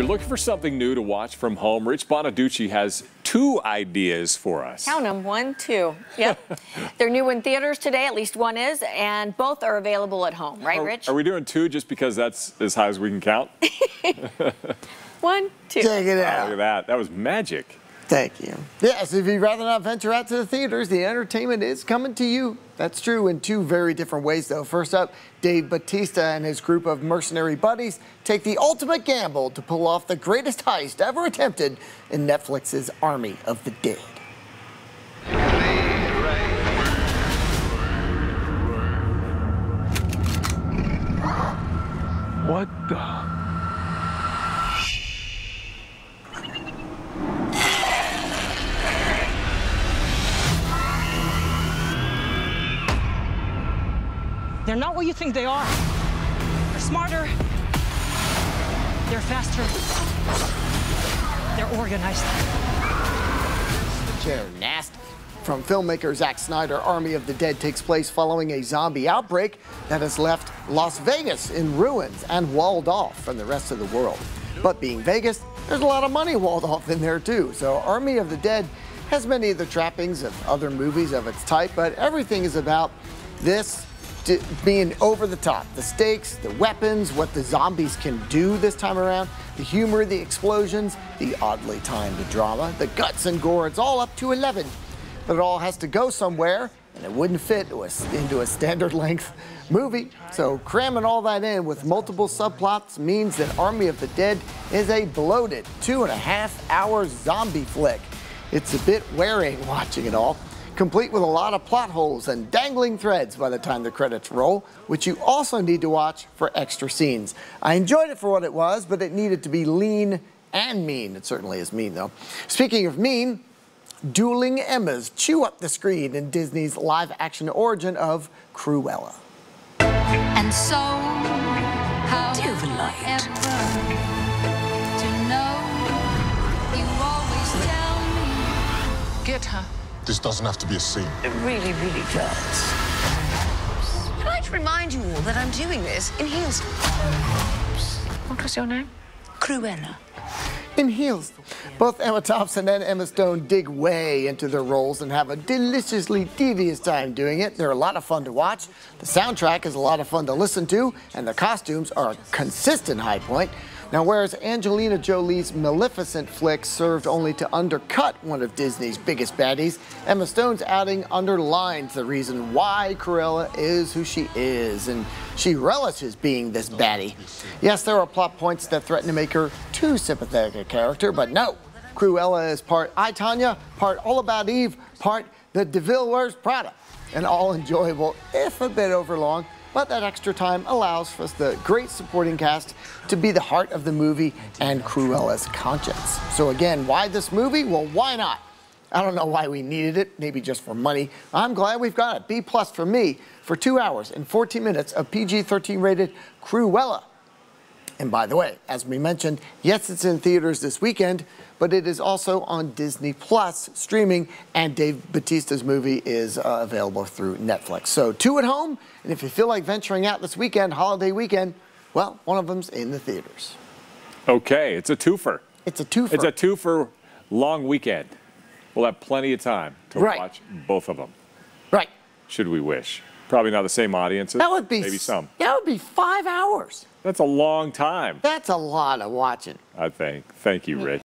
you're looking for something new to watch from home, Rich Bonaducci has two ideas for us. Count them, one, two. Yep. They're new in theaters today, at least one is, and both are available at home, right, Are, Rich? are we doing two just because that's as high as we can count? One, two. Check it Oh, out. look at that. That was magic. Thank you. Yes, if you'd rather not venture out to the theaters, the entertainment is coming to you. That's true in two very different ways, though. First up, Dave Bautista and his group of mercenary buddies take the ultimate gamble to pull off the greatest heist ever attempted in Netflix's Army of the Dead. What the? They're not what you think they are. They're smarter. They're faster. They're organized. They're nasty. From filmmaker Zack Snyder, Army of the Dead takes place following a zombie outbreak that has left Las Vegas in ruins and walled off from the rest of the world. But being Vegas, there's a lot of money walled off in there too. So Army of the Dead has many of the trappings of other movies of its type, but everything is about this being over the top. The stakes, the weapons, what the zombies can do this time around, the humor, the explosions, the oddly timed drama, the guts and gore. It's all up to 11. But it all has to go somewhere, and it wouldn't fit into a- standard length movie. So cramming all that in with multiple subplots means that Army of the Dead is a bloated two and a half hour zombie flick. It's a bit wearing watching it all complete with a lot of plot holes and dangling threads by the time the credits roll, which you also need to watch for extra scenes. I enjoyed it for what it was, but it needed to be lean and mean. It certainly is mean, though. Speaking of mean, dueling Emmas chew up the screen in Disney's live action origin of Cruella. And so, how ever This doesn't have to be a scene. It really, really does. Can I'd like to remind you all that I'm doing this in heels. What was your name? Cruella. in heels. Both Emma Thompson and Emma Stone dig way into their roles and have a deliciously devious time doing it. They're a lot of fun to watch. The soundtrack is a lot of fun to listen to, and the costumes are a consistent high point. Now, whereas Angelina Jolie's Maleficent flick served only to undercut one of Disney's biggest baddies, Emma Stone's outing underlines the reason why Cruella is who she is, and she relishes being this baddie. Yes, there are plot points that threaten to make her too sympathetic a character, but no. Cruella is part I, Tanya, part All About Eve, part The DeVille Wears Prada, and all enjoyable, if a bit overlong. But that extra time allows for the great supporting cast to be the heart of the movie and Cruella's conscience. So again, why this movie? Well, why not? I don't know why we needed it, maybe just for money. I'm glad we've got it. B plus for me for two hours and 14 minutes of PG-13 rated Cruella. And by the way, as we mentioned, yes, it's in theaters this weekend, but it is also on Disney Plus streaming, and Dave Bautista's movie is uh, available through Netflix. So two at home, and if you feel like venturing out this weekend, holiday weekend, well, one of them's in the theaters. Okay, it's a twofer. It's a twofer. It's a twofer long weekend. We'll have plenty of time to Right. watch both of them, right. should we wish. Probably not the same audiences. That would be maybe some. That would be five hours. That's a long time, That's a lot of watching. I think. Thank you, Rich.